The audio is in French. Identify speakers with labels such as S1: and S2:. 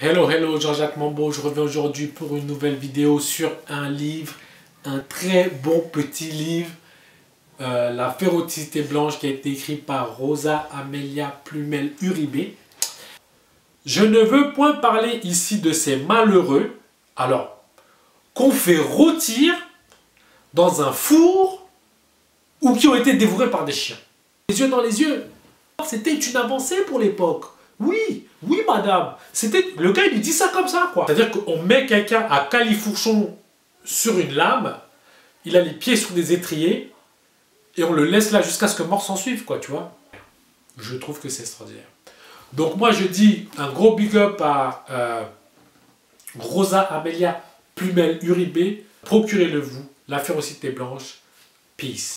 S1: Hello, hello, Jean-Jacques Mambo. Je reviens aujourd'hui pour une nouvelle vidéo sur un livre, un très bon petit livre, euh, La férocité blanche, qui a été écrit par Rosa Amelia Plumel Uribe. Je ne veux point parler ici de ces malheureux, alors, qu'on fait rôtir dans un four ou qui ont été dévorés par des chiens. Les yeux dans les yeux. C'était une avancée pour l'époque. Oui, oui, madame. C'était le gars, il dit ça comme ça, quoi. C'est-à-dire qu'on met quelqu'un à califourchon sur une lame, il a les pieds sur des étriers, et on le laisse là jusqu'à ce que mort s'en suive, quoi, tu vois. Je trouve que c'est extraordinaire. Donc moi, je dis un gros big up à euh, Rosa Amelia Plumel Uribe. Procurez-le vous. La férocité blanche. Peace.